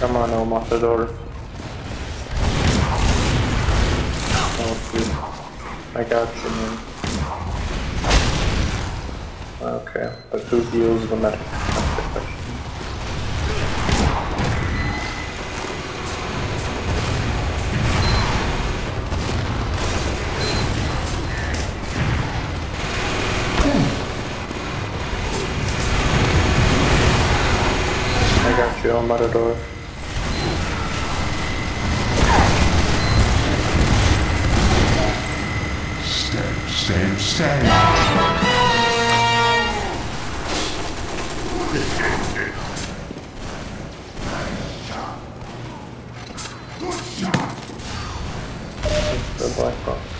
Come on, El Matador. Oh. I got you, man. Okay, but who heals the medic? I got you, El Matador. Stab, stab, stab. The black box.